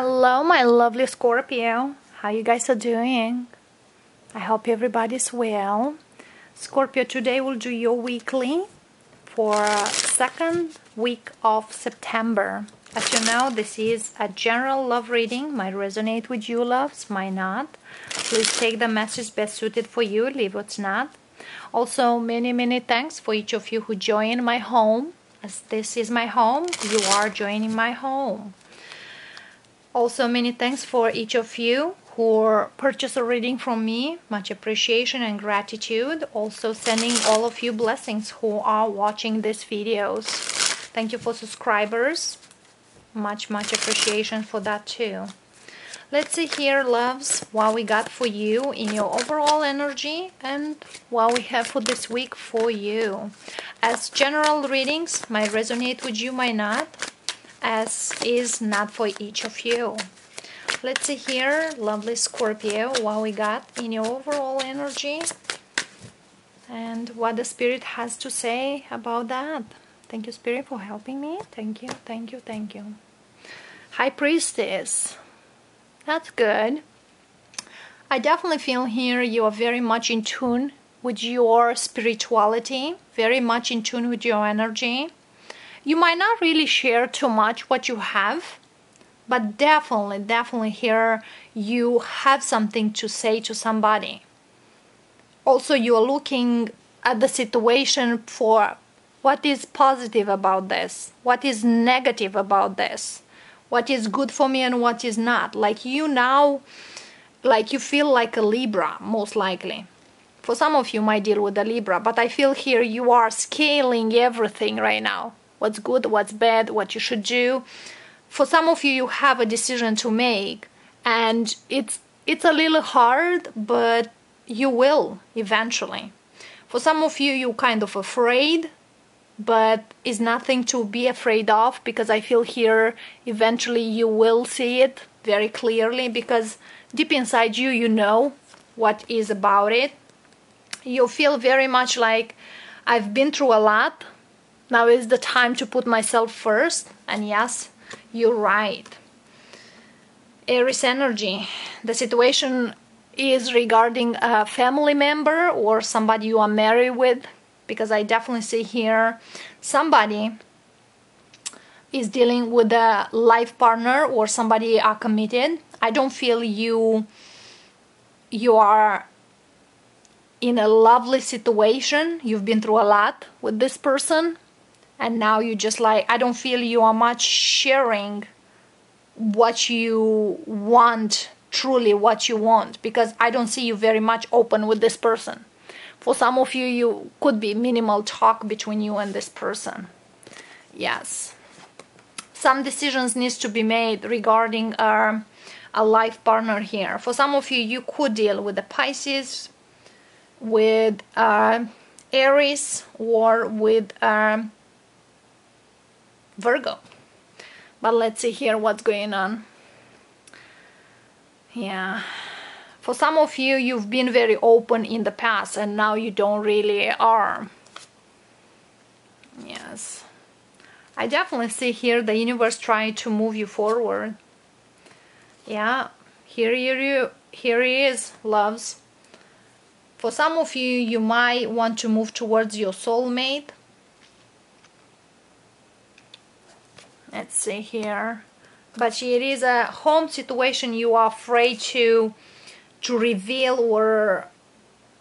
Hello, my lovely Scorpio. How you guys are doing? I hope everybody's well. Scorpio, today we'll do your weekly for second week of September. As you know, this is a general love reading. Might resonate with you, loves, might not. Please take the message best suited for you, leave what's not. Also, many, many thanks for each of you who join my home. As this is my home, you are joining my home. Also, many thanks for each of you who purchased a reading from me. Much appreciation and gratitude. Also, sending all of you blessings who are watching these videos. Thank you for subscribers. Much, much appreciation for that too. Let's see here, loves, what we got for you in your overall energy and what we have for this week for you. As general readings might resonate with you, might not, as is not for each of you. Let's see here, lovely Scorpio, what we got in your overall energy and what the Spirit has to say about that. Thank you, Spirit, for helping me. Thank you, thank you, thank you. High Priestess. That's good. I definitely feel here you are very much in tune with your spirituality, very much in tune with your energy. You might not really share too much what you have, but definitely, definitely here you have something to say to somebody. Also, you are looking at the situation for what is positive about this, what is negative about this what is good for me and what is not. Like you now like you feel like a libra most likely. For some of you might deal with a libra but i feel here you are scaling everything right now what's good what's bad what you should do for some of you you have a decision to make and it's it's a little hard but you will eventually for some of you you're kind of afraid but it's nothing to be afraid of because I feel here eventually you will see it very clearly because deep inside you you know what is about it. You feel very much like I've been through a lot. Now is the time to put myself first. And yes, you're right. Aries energy. The situation is regarding a family member or somebody you are married with because I definitely see here somebody is dealing with a life partner or somebody are committed. I don't feel you you are in a lovely situation. You've been through a lot with this person and now you just like I don't feel you are much sharing what you want truly what you want because I don't see you very much open with this person. For some of you you could be minimal talk between you and this person. Yes. Some decisions needs to be made regarding uh, a life partner here. For some of you you could deal with the pisces with uh, aries or with uh, virgo but let's see here what's going on yeah for some of you, you've been very open in the past and now you don't really are. Yes. I definitely see here the universe trying to move you forward. Yeah, here you here he is, loves. For some of you, you might want to move towards your soulmate. Let's see here. But it is a home situation you are afraid to to reveal or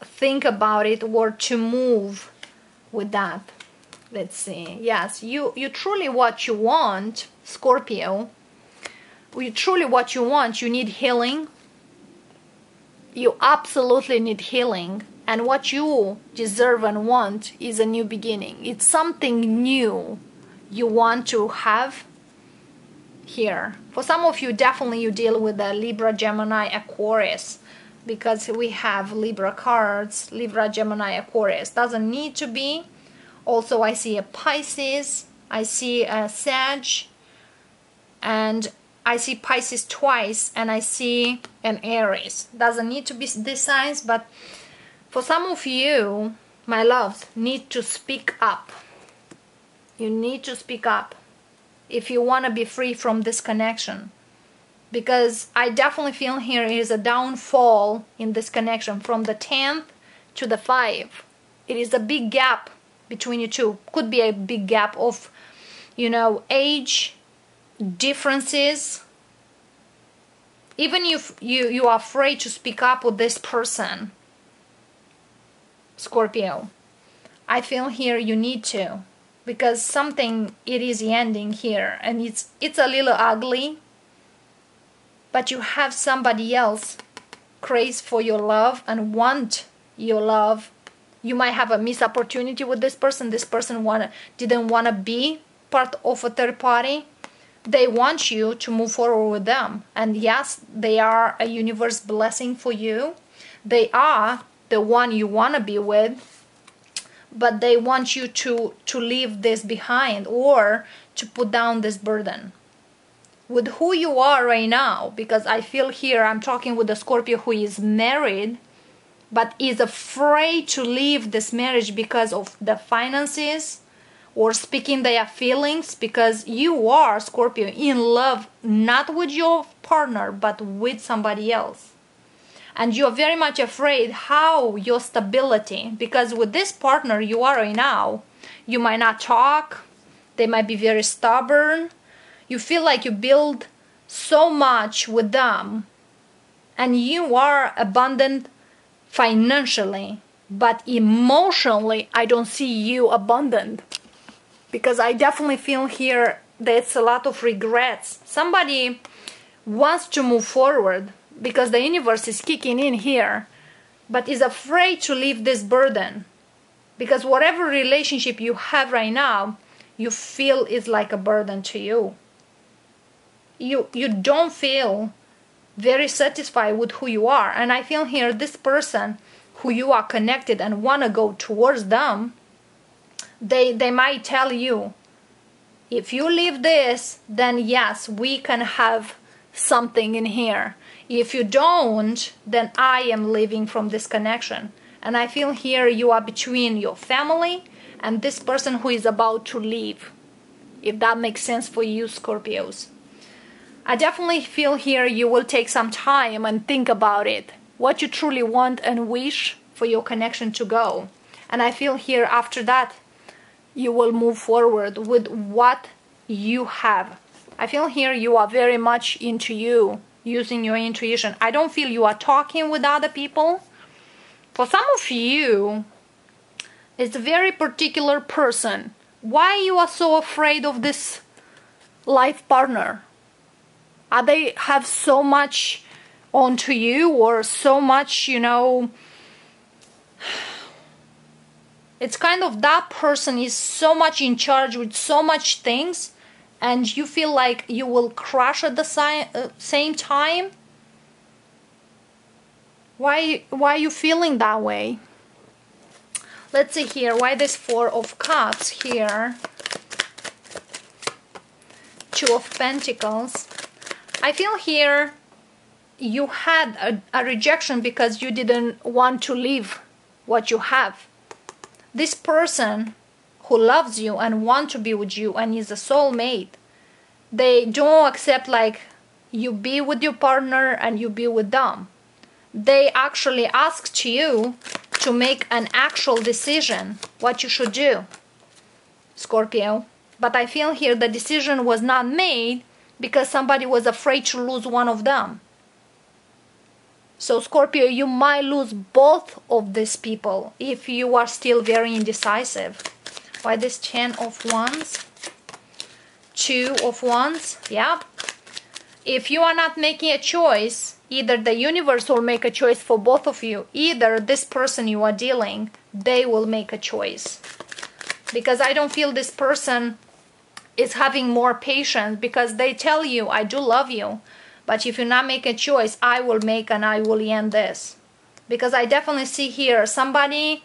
think about it or to move with that. Let's see. Yes you you truly what you want scorpio. You truly what you want you need healing. You absolutely need healing. And what you deserve and want is a new beginning. It's something new you want to have here for some of you definitely you deal with the libra gemini aquarius because we have Libra cards, Libra, Gemini, Aquarius. Doesn't need to be. Also, I see a Pisces, I see a Sag, and I see Pisces twice, and I see an Aries. Doesn't need to be this signs, but for some of you, my loves, need to speak up. You need to speak up if you want to be free from this connection. because I definitely feel here is a downfall in this connection from the 10th to the 5. It is a big gap between you two. Could be a big gap of, you know, age differences. Even if you, you are afraid to speak up with this person, Scorpio, I feel here you need to because something it is ending here and it's it's a little ugly but you have somebody else craze for your love and want your love. You might have a missed opportunity with this person. This person wanna, didn't want to be part of a third party. They want you to move forward with them. And yes they are a universe blessing for you. They are the one you want to be with but they want you to to leave this behind or to put down this burden. With who you are right now because i feel here i'm talking with a scorpio who is married but is afraid to leave this marriage because of the finances or speaking their feelings because you are scorpio in love not with your partner but with somebody else and you're very much afraid how your stability because with this partner you are right now you might not talk they might be very stubborn. You feel like you build so much with them and you are abundant financially but emotionally i don't see you abundant. Because i definitely feel here there's a lot of regrets. Somebody wants to move forward because the universe is kicking in here, but is afraid to leave this burden. Because whatever relationship you have right now, you feel is like a burden to you. You you don't feel very satisfied with who you are. And I feel here this person who you are connected and want to go towards them, they they might tell you, if you leave this, then yes, we can have something in here if you don't, then I am living from this connection. And I feel here you are between your family and this person who is about to leave. If that makes sense for you, Scorpios. I definitely feel here you will take some time and think about it. What you truly want and wish for your connection to go. And I feel here after that, you will move forward with what you have. I feel here you are very much into you using your intuition. I don't feel you are talking with other people. For some of you, it's a very particular person. Why you are so afraid of this life partner? Are they have so much onto you or so much, you know, it's kind of that person is so much in charge with so much things and you feel like you will crash at the si- uh, same time? Why why are you feeling that way? Let's see here why this four of cups here? Two of pentacles. I feel here you had a, a rejection because you didn't want to leave what you have. This person who loves you and want to be with you and is a soulmate they don't accept like you be with your partner and you be with them. They actually ask to you to make an actual decision what you should do. Scorpio but i feel here the decision was not made because somebody was afraid to lose one of them. So scorpio you might lose both of these people if you are still very indecisive why this ten of wands. Two of wands yeah. If you are not making a choice either the universe will make a choice for both of you either this person you are dealing they will make a choice. Because i don't feel this person is having more patience because they tell you i do love you but if you not make a choice i will make and i will end this. Because i definitely see here somebody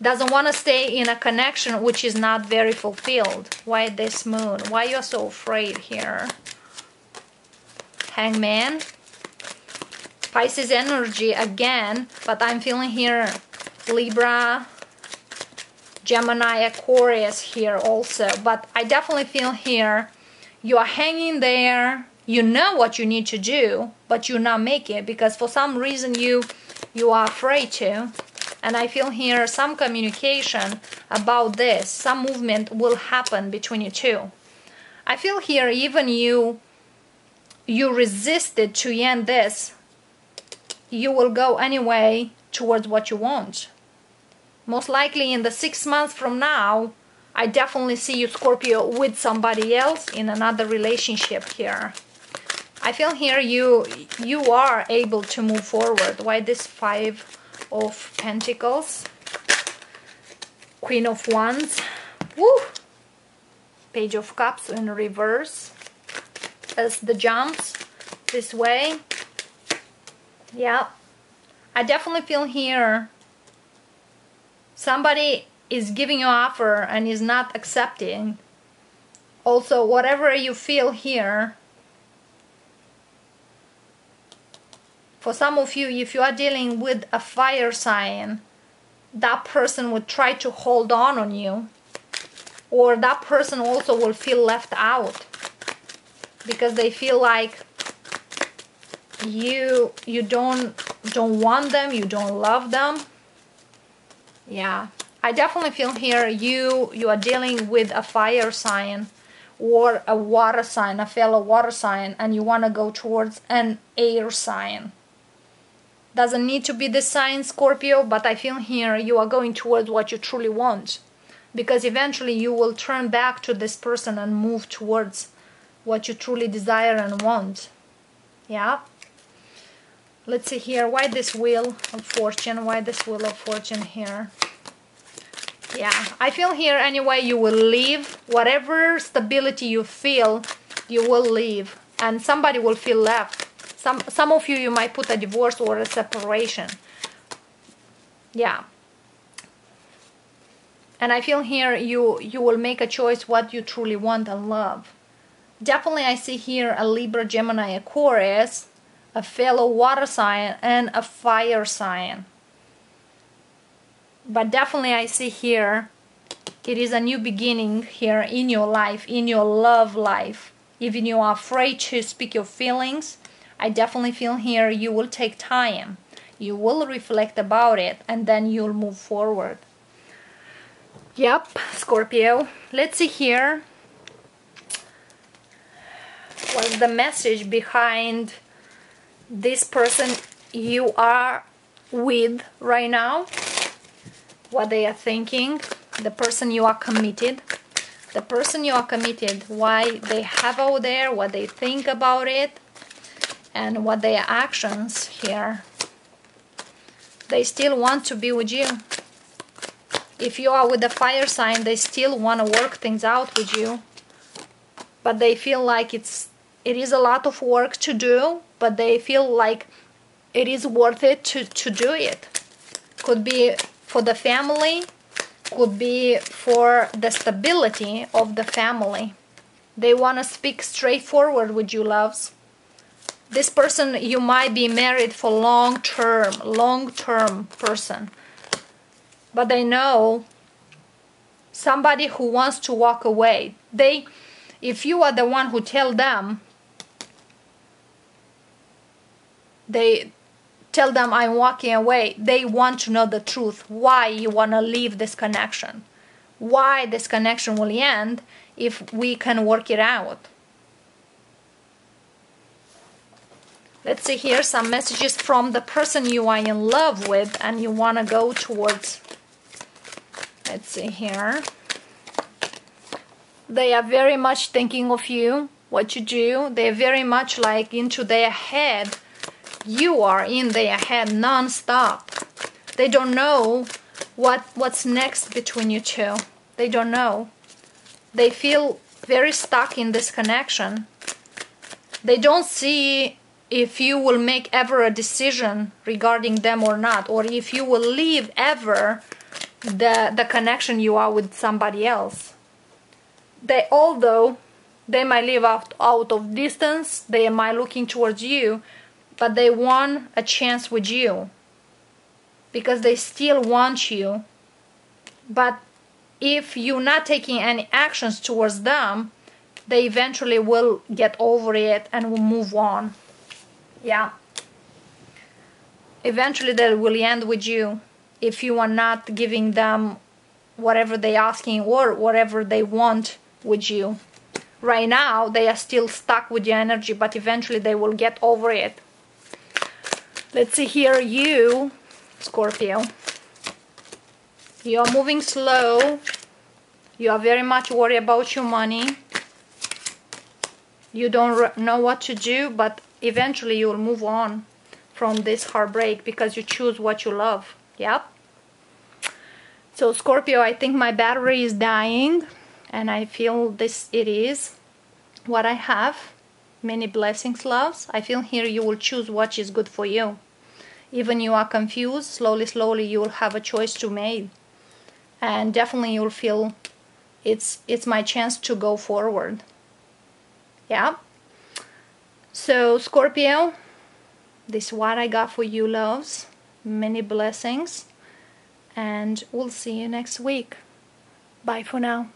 doesn't want to stay in a connection which is not very fulfilled. Why this moon? Why you're so afraid here? Hangman. Pisces energy again, but I'm feeling here Libra, Gemini, Aquarius here also. But I definitely feel here you are hanging there you know what you need to do but you're not making it because for some reason you you are afraid to and i feel here some communication about this. Some movement will happen between you two. I feel here even you you resisted to end this you will go anyway towards what you want. Most likely in the six months from now I definitely see you Scorpio with somebody else in another relationship here. I feel here you you are able to move forward. Why this Five of Pentacles? Queen of Wands. Woo! Page of Cups in reverse. As the jumps this way. Yeah. I definitely feel here somebody is giving you offer and is not accepting. Also, whatever you feel here, for some of you, if you are dealing with a fire sign, that person would try to hold on on you or that person also will feel left out because they feel like you you don't don't want them you don't love them. Yeah i definitely feel here you you are dealing with a fire sign or a water sign a fellow water sign and you want to go towards an air sign doesn't need to be the sign Scorpio, but I feel here you are going towards what you truly want. Because eventually you will turn back to this person and move towards what you truly desire and want. Yeah? Let's see here. Why this Wheel of Fortune? Why this Wheel of Fortune here? Yeah, I feel here anyway you will leave. Whatever stability you feel, you will leave. And somebody will feel left some some of you you might put a divorce or a separation. Yeah. And i feel here you you will make a choice what you truly want and love. Definitely i see here a libra gemini aquarius a fellow water sign and a fire sign. But definitely i see here it is a new beginning here in your life in your love life. Even you are afraid to speak your feelings I definitely feel here you will take time. You will reflect about it and then you'll move forward. Yep, Scorpio. Let's see here. What's the message behind this person you are with right now? What they are thinking? The person you are committed? The person you are committed, why they have out there, what they think about it, and what their actions here. They still want to be with you. If you are with the fire sign they still want to work things out with you. But they feel like it's it is a lot of work to do but they feel like it is worth it to, to do it. Could be for the family could be for the stability of the family. They want to speak straightforward with you loves this person you might be married for long term long term person. But they know somebody who wants to walk away. They if you are the one who tell them they tell them i'm walking away they want to know the truth why you want to leave this connection. Why this connection will end if we can work it out let's see here some messages from the person you are in love with and you want to go towards. Let's see here. They are very much thinking of you what you do. They're very much like into their head. You are in their head non-stop. They don't know what what's next between you two. They don't know. They feel very stuck in this connection. They don't see if you will make ever a decision regarding them or not or if you will leave ever the the connection you are with somebody else. They although they might live out, out of distance they might looking towards you but they want a chance with you. Because they still want you. But if you're not taking any actions towards them they eventually will get over it and will move on. Yeah. Eventually they will end with you if you are not giving them whatever they asking or whatever they want with you. Right now they are still stuck with your energy, but eventually they will get over it. Let's see here you, Scorpio. You are moving slow. You are very much worried about your money. You don't know what to do, but eventually you will move on from this heartbreak because you choose what you love. Yep. So Scorpio, I think my battery is dying and I feel this it is what I have. Many blessings, loves. I feel here you will choose what is good for you. Even you are confused, slowly, slowly you will have a choice to make. And definitely you'll feel it's it's my chance to go forward. Yeah. So Scorpio, this is what I got for you, loves. Many blessings and we'll see you next week. Bye for now.